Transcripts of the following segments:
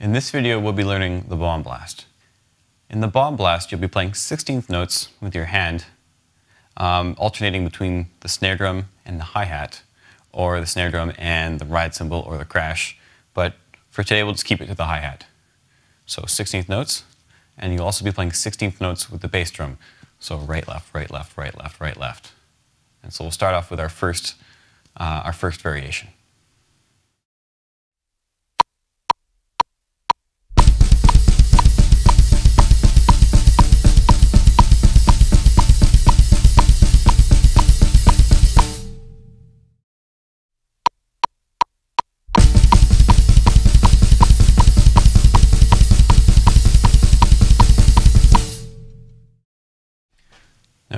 In this video, we'll be learning the bomb blast. In the bomb blast, you'll be playing 16th notes with your hand, um, alternating between the snare drum and the hi-hat, or the snare drum and the ride cymbal or the crash. But for today, we'll just keep it to the hi-hat. So 16th notes, and you'll also be playing 16th notes with the bass drum. So right, left, right, left, right, left, right, left. And so we'll start off with our first, uh, our first variation.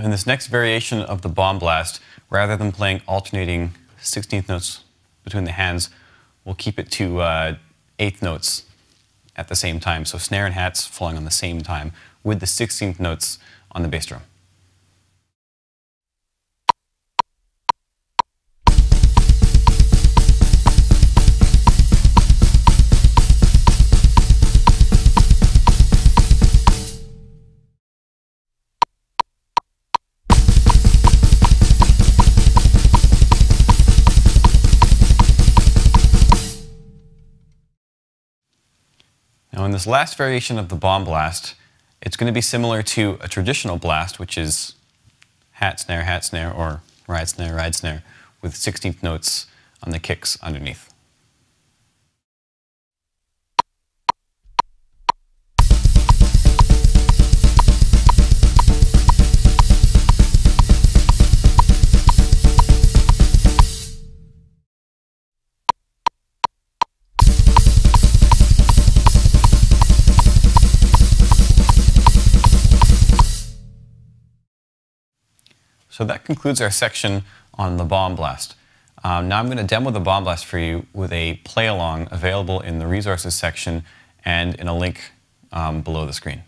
In this next variation of the bomb blast, rather than playing alternating 16th notes between the hands, we'll keep it to uh, eighth notes at the same time. So snare and hats falling on the same time with the 16th notes on the bass drum. Now in this last variation of the bomb blast, it's going to be similar to a traditional blast, which is hat, snare, hat, snare, or ride, snare, ride, snare, with 16th notes on the kicks underneath. So that concludes our section on the bomb blast. Um, now I'm going to demo the bomb blast for you with a play along available in the resources section and in a link um, below the screen.